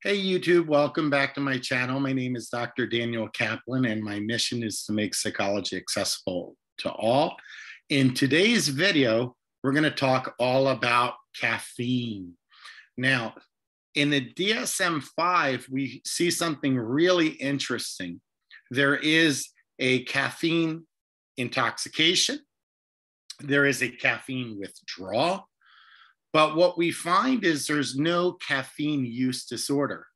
Hey YouTube, welcome back to my channel. My name is Dr. Daniel Kaplin and my mission is to make psychology accessible to all. In today's video, we're gonna talk all about caffeine. Now, in the DSM-5, we see something really interesting. There is a caffeine intoxication. There is a caffeine withdrawal but what we find is there's no caffeine use disorder.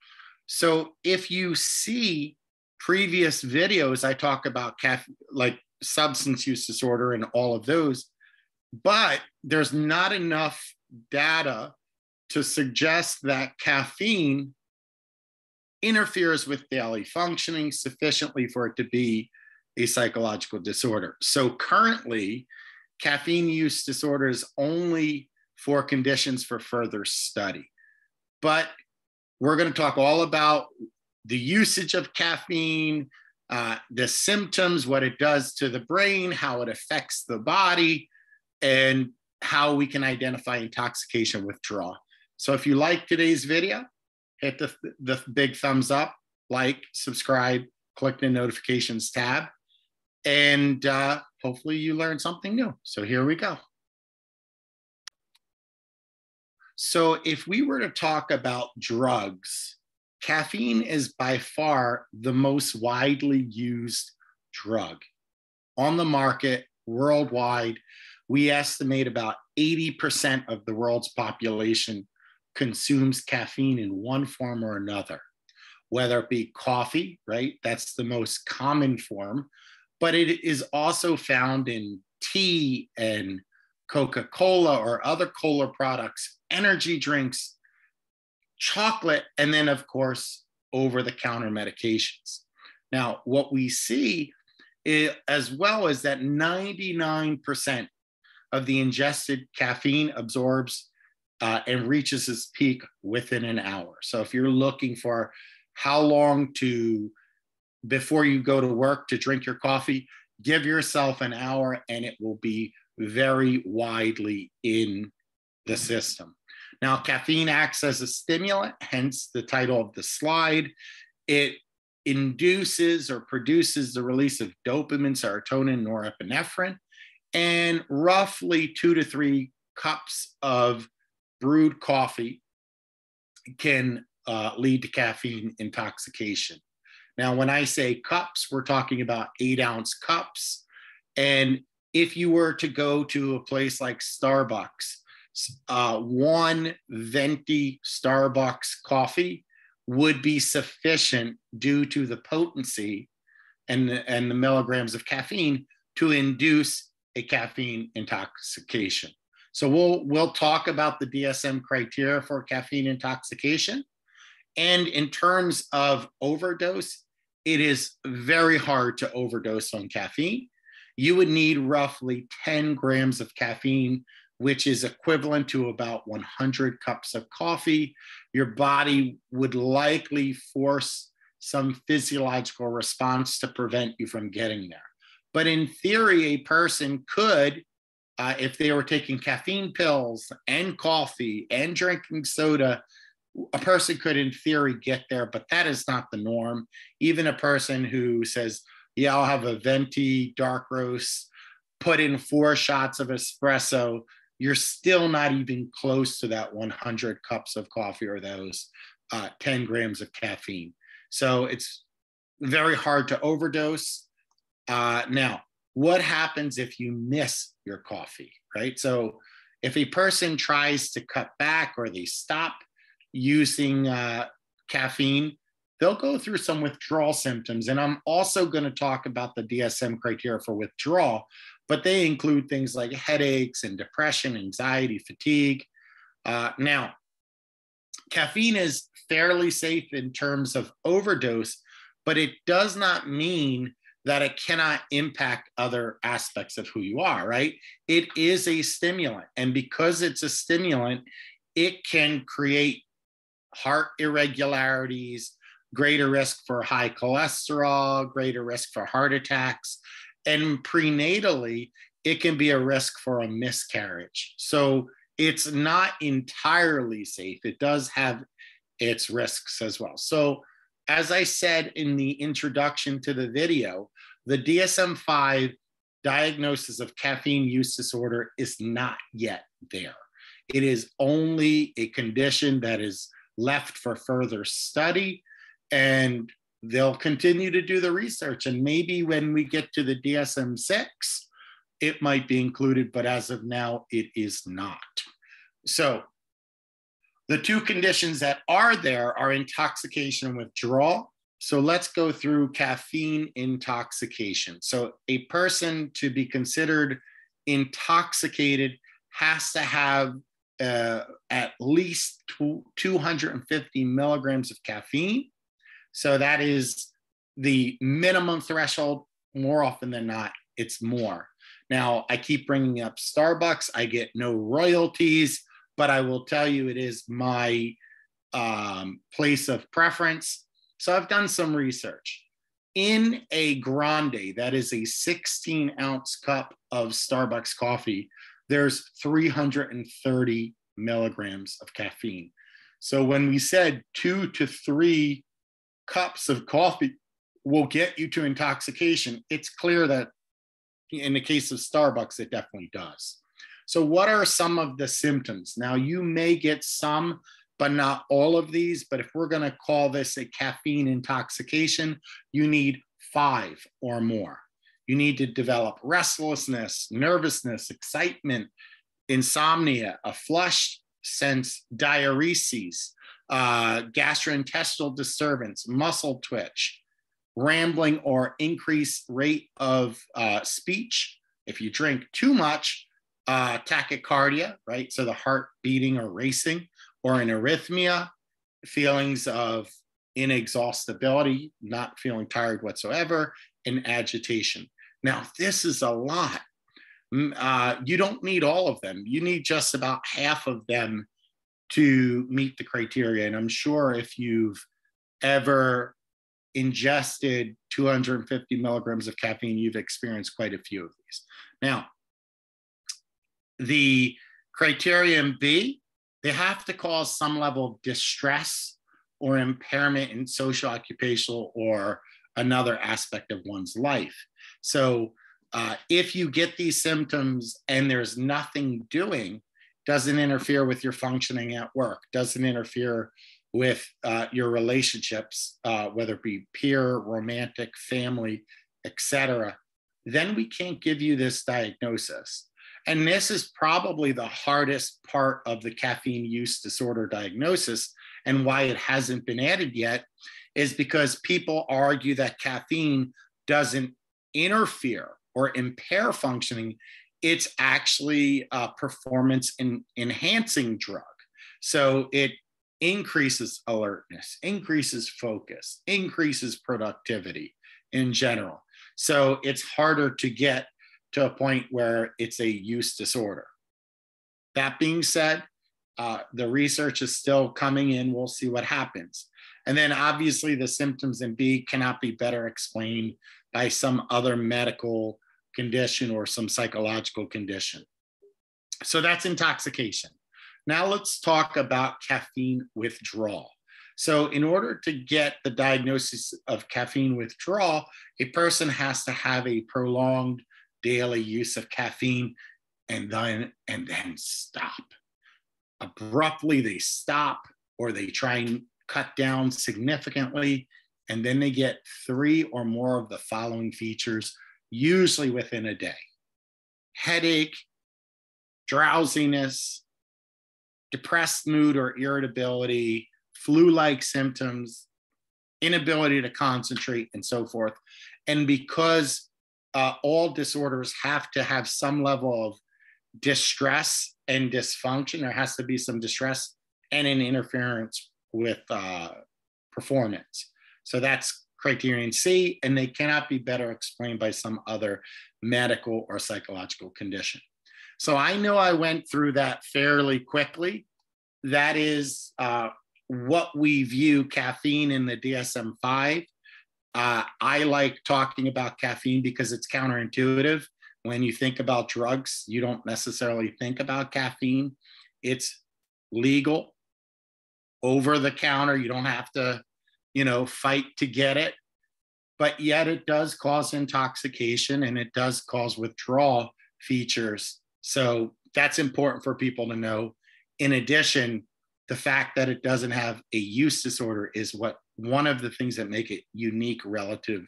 So if you see previous videos, I talk about caffeine, like substance use disorder and all of those, but there's not enough data to suggest that caffeine interferes with daily functioning sufficiently for it to be a psychological disorder. So currently, caffeine use disorder is only for conditions for further study. But we're going to talk all about the usage of caffeine, uh, the symptoms, what it does to the brain, how it affects the body, and how we can identify intoxication withdrawal. So if you like today's video, hit the, the big thumbs up, like, subscribe, click the notifications tab, and uh, hopefully you learned something new. So here we go. So, if we were to talk about drugs, caffeine is by far the most widely used drug on the market worldwide. We estimate about 80% of the world's population consumes caffeine in one form or another, whether it be coffee, right? That's the most common form, but it is also found in tea and Coca Cola or other cola products energy drinks, chocolate, and then, of course, over the counter medications. Now, what we see is, as well is that 99% of the ingested caffeine absorbs uh, and reaches its peak within an hour. So, if you're looking for how long to before you go to work to drink your coffee, give yourself an hour and it will be very widely in the system. Now, caffeine acts as a stimulant, hence the title of the slide. It induces or produces the release of dopamine, serotonin, norepinephrine, and roughly two to three cups of brewed coffee can uh, lead to caffeine intoxication. Now, when I say cups, we're talking about eight ounce cups. And if you were to go to a place like Starbucks uh, one venti Starbucks coffee would be sufficient due to the potency and the, and the milligrams of caffeine to induce a caffeine intoxication. So we'll we'll talk about the DSM criteria for caffeine intoxication. And in terms of overdose, it is very hard to overdose on caffeine. You would need roughly 10 grams of caffeine which is equivalent to about 100 cups of coffee, your body would likely force some physiological response to prevent you from getting there. But in theory, a person could, uh, if they were taking caffeine pills and coffee and drinking soda, a person could, in theory, get there, but that is not the norm. Even a person who says, Yeah, I'll have a venti dark roast, put in four shots of espresso, you're still not even close to that 100 cups of coffee or those uh, 10 grams of caffeine. So it's very hard to overdose. Uh, now, what happens if you miss your coffee, right? So if a person tries to cut back or they stop using uh, caffeine, they'll go through some withdrawal symptoms. And I'm also going to talk about the DSM criteria for withdrawal, but they include things like headaches and depression, anxiety, fatigue. Uh, now, caffeine is fairly safe in terms of overdose, but it does not mean that it cannot impact other aspects of who you are, right? It is a stimulant. And because it's a stimulant, it can create heart irregularities, greater risk for high cholesterol, greater risk for heart attacks, and prenatally, it can be a risk for a miscarriage. So it's not entirely safe. It does have its risks as well. So, as I said in the introduction to the video, the DSM 5 diagnosis of caffeine use disorder is not yet there. It is only a condition that is left for further study, and they'll continue to do the research. And maybe when we get to the DSM 6, it might be included, but as of now, it is not. So, the two conditions that are there are intoxication and withdrawal. So let's go through caffeine intoxication. So a person to be considered intoxicated has to have uh, at least 250 milligrams of caffeine. So that is the minimum threshold. More often than not, it's more. Now, I keep bringing up Starbucks. I get no royalties, but I will tell you it is my um, place of preference. So I've done some research. In a grande, that is a 16 ounce cup of Starbucks coffee, there's 330 milligrams of caffeine. So when we said two to three cups of coffee will get you to intoxication, it's clear that in the case of Starbucks, it definitely does. So, what are some of the symptoms? Now, you may get some, but not all of these. But if we're going to call this a caffeine intoxication, you need five or more. You need to develop restlessness, nervousness, excitement, insomnia, a flush sense, diuresis, uh, gastrointestinal disturbance, muscle twitch, rambling or increased rate of uh, speech. If you drink too much, uh, tachycardia, right? So the heart beating or racing, or an arrhythmia, feelings of inexhaustibility, not feeling tired whatsoever, and agitation. Now, this is a lot. Uh, you don't need all of them. You need just about half of them to meet the criteria. And I'm sure if you've ever ingested 250 milligrams of caffeine, you've experienced quite a few of these. Now, the criterion B, they have to cause some level of distress or impairment in social, occupational, or another aspect of one's life. So, uh, if you get these symptoms and there's nothing doing, doesn't interfere with your functioning at work, doesn't interfere with uh, your relationships, uh, whether it be peer, romantic, family, etc., then we can't give you this diagnosis. And this is probably the hardest part of the caffeine use disorder diagnosis and why it hasn't been added yet is because people argue that caffeine doesn't interfere or impair functioning. It's actually a performance in, enhancing drug. So it increases alertness, increases focus, increases productivity in general. So it's harder to get to a point where it's a use disorder. That being said, uh, the research is still coming in. We'll see what happens. And then obviously, the symptoms in B cannot be better explained by some other medical condition or some psychological condition. So that's intoxication. Now let's talk about caffeine withdrawal. So, in order to get the diagnosis of caffeine withdrawal, a person has to have a prolonged daily use of caffeine and then and then stop abruptly they stop or they try and cut down significantly and then they get three or more of the following features usually within a day headache drowsiness depressed mood or irritability flu like symptoms inability to concentrate and so forth and because uh, all disorders have to have some level of distress and dysfunction. There has to be some distress and an interference with uh, performance. So that's criterion C, and they cannot be better explained by some other medical or psychological condition. So I know I went through that fairly quickly. That is uh, what we view caffeine in the DSM 5 uh, I like talking about caffeine because it's counterintuitive. When you think about drugs, you don't necessarily think about caffeine. It's legal, over the counter. You don't have to, you know, fight to get it. But yet it does cause intoxication and it does cause withdrawal features. So that's important for people to know. In addition, the fact that it doesn't have a use disorder is what one of the things that make it unique relative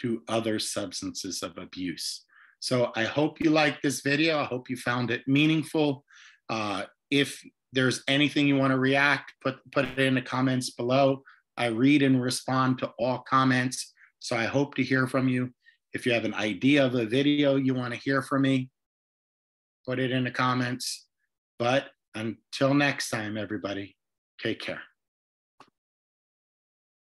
to other substances of abuse. So I hope you liked this video. I hope you found it meaningful. Uh, if there's anything you want to react, put, put it in the comments below. I read and respond to all comments. So I hope to hear from you. If you have an idea of a video you want to hear from me, put it in the comments. But until next time, everybody, take care.